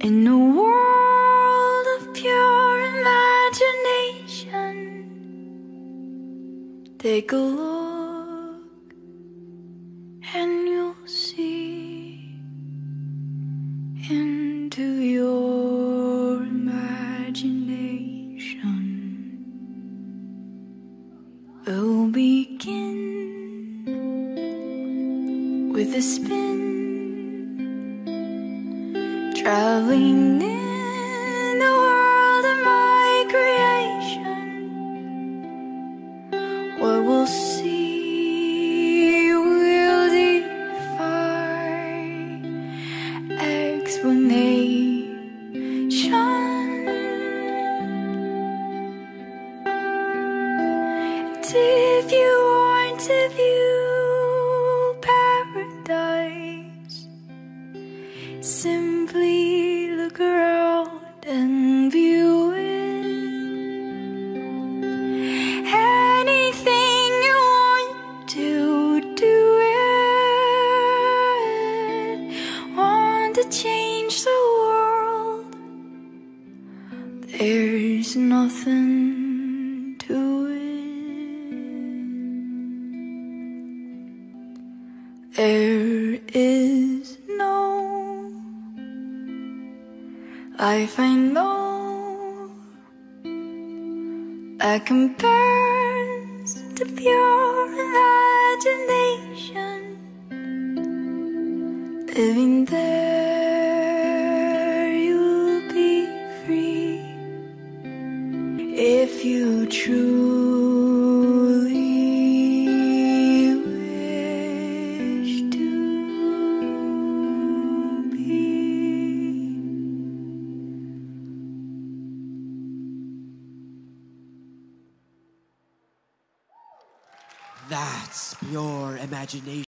In a world of pure imagination, take a look and you'll see into your imagination. We'll begin with a spin, traveling in the world of my creation. What we'll see will defy explanation. If you want to view simply look around and view it. Anything you want to do it. Want to change the world. There's nothing to it. There is life I know that compares to pure imagination. Living there, you'll be free if you truly That's pure imagination.